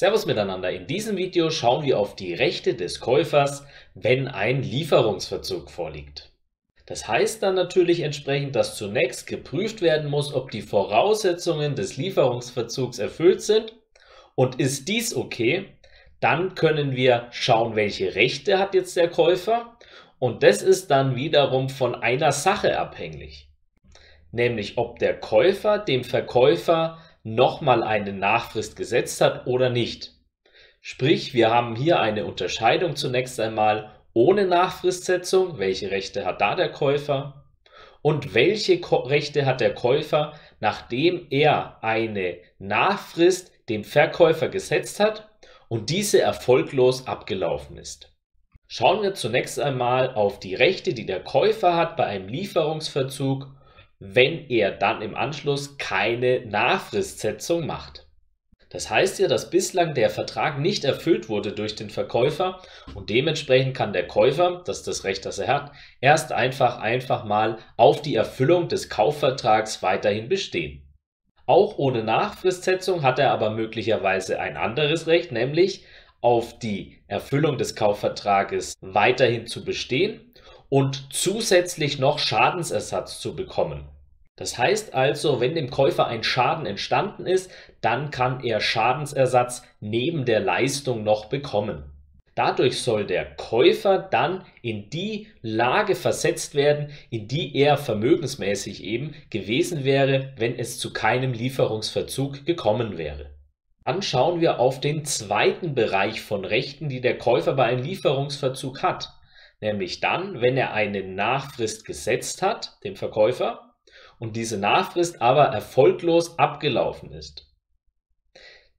Servus miteinander. In diesem Video schauen wir auf die Rechte des Käufers, wenn ein Lieferungsverzug vorliegt. Das heißt dann natürlich entsprechend, dass zunächst geprüft werden muss, ob die Voraussetzungen des Lieferungsverzugs erfüllt sind und ist dies okay, dann können wir schauen, welche Rechte hat jetzt der Käufer und das ist dann wiederum von einer Sache abhängig. Nämlich ob der Käufer dem Verkäufer nochmal eine Nachfrist gesetzt hat oder nicht. Sprich, wir haben hier eine Unterscheidung zunächst einmal ohne Nachfristsetzung, welche Rechte hat da der Käufer und welche Rechte hat der Käufer, nachdem er eine Nachfrist dem Verkäufer gesetzt hat und diese erfolglos abgelaufen ist. Schauen wir zunächst einmal auf die Rechte, die der Käufer hat bei einem Lieferungsverzug wenn er dann im Anschluss keine Nachfristsetzung macht. Das heißt ja, dass bislang der Vertrag nicht erfüllt wurde durch den Verkäufer und dementsprechend kann der Käufer, das ist das Recht, das er hat, erst einfach einfach mal auf die Erfüllung des Kaufvertrags weiterhin bestehen. Auch ohne Nachfristsetzung hat er aber möglicherweise ein anderes Recht, nämlich auf die Erfüllung des Kaufvertrages weiterhin zu bestehen und zusätzlich noch Schadensersatz zu bekommen. Das heißt also, wenn dem Käufer ein Schaden entstanden ist, dann kann er Schadensersatz neben der Leistung noch bekommen. Dadurch soll der Käufer dann in die Lage versetzt werden, in die er vermögensmäßig eben gewesen wäre, wenn es zu keinem Lieferungsverzug gekommen wäre. Dann schauen wir auf den zweiten Bereich von Rechten, die der Käufer bei einem Lieferungsverzug hat nämlich dann, wenn er eine Nachfrist gesetzt hat, dem Verkäufer, und diese Nachfrist aber erfolglos abgelaufen ist.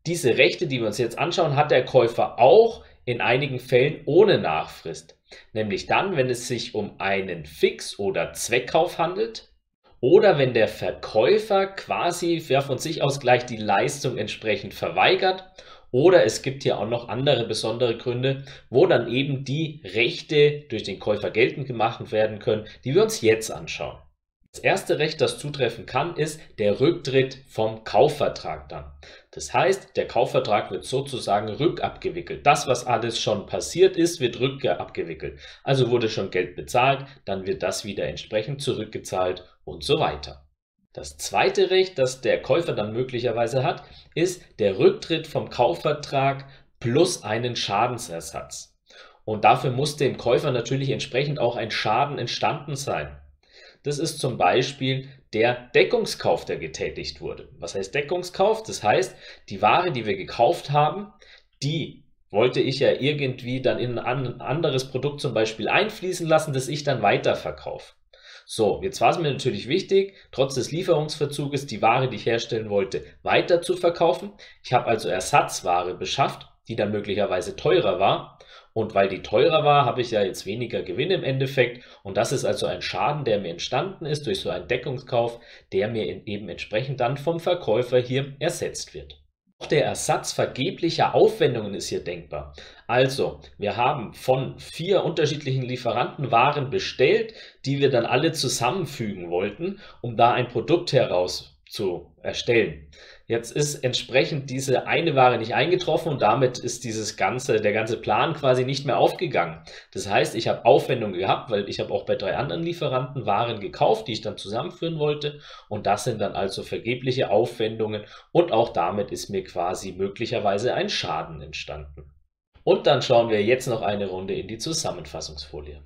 Diese Rechte, die wir uns jetzt anschauen, hat der Käufer auch in einigen Fällen ohne Nachfrist, nämlich dann, wenn es sich um einen Fix- oder Zweckkauf handelt oder wenn der Verkäufer quasi von sich aus gleich die Leistung entsprechend verweigert oder es gibt hier auch noch andere besondere Gründe, wo dann eben die Rechte durch den Käufer geltend gemacht werden können, die wir uns jetzt anschauen. Das erste Recht, das zutreffen kann, ist der Rücktritt vom Kaufvertrag dann. Das heißt, der Kaufvertrag wird sozusagen rückabgewickelt. Das, was alles schon passiert ist, wird rückabgewickelt. Also wurde schon Geld bezahlt, dann wird das wieder entsprechend zurückgezahlt und so weiter. Das zweite Recht, das der Käufer dann möglicherweise hat, ist der Rücktritt vom Kaufvertrag plus einen Schadensersatz. Und dafür muss dem Käufer natürlich entsprechend auch ein Schaden entstanden sein. Das ist zum Beispiel der Deckungskauf, der getätigt wurde. Was heißt Deckungskauf? Das heißt, die Ware, die wir gekauft haben, die wollte ich ja irgendwie dann in ein anderes Produkt zum Beispiel einfließen lassen, das ich dann weiterverkaufe. So, jetzt war es mir natürlich wichtig, trotz des Lieferungsverzuges die Ware, die ich herstellen wollte, weiter zu verkaufen. Ich habe also Ersatzware beschafft, die dann möglicherweise teurer war. Und weil die teurer war, habe ich ja jetzt weniger Gewinn im Endeffekt. Und das ist also ein Schaden, der mir entstanden ist durch so einen Deckungskauf, der mir eben entsprechend dann vom Verkäufer hier ersetzt wird. Auch der Ersatz vergeblicher Aufwendungen ist hier denkbar. Also, wir haben von vier unterschiedlichen Lieferanten Waren bestellt, die wir dann alle zusammenfügen wollten, um da ein Produkt heraus zu erstellen. Jetzt ist entsprechend diese eine Ware nicht eingetroffen und damit ist dieses ganze, der ganze Plan quasi nicht mehr aufgegangen. Das heißt, ich habe Aufwendungen gehabt, weil ich habe auch bei drei anderen Lieferanten Waren gekauft, die ich dann zusammenführen wollte und das sind dann also vergebliche Aufwendungen und auch damit ist mir quasi möglicherweise ein Schaden entstanden. Und dann schauen wir jetzt noch eine Runde in die Zusammenfassungsfolie.